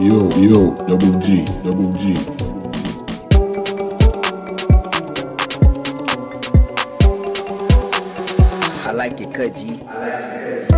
Yo, yo, double G, double G. I like it cut G.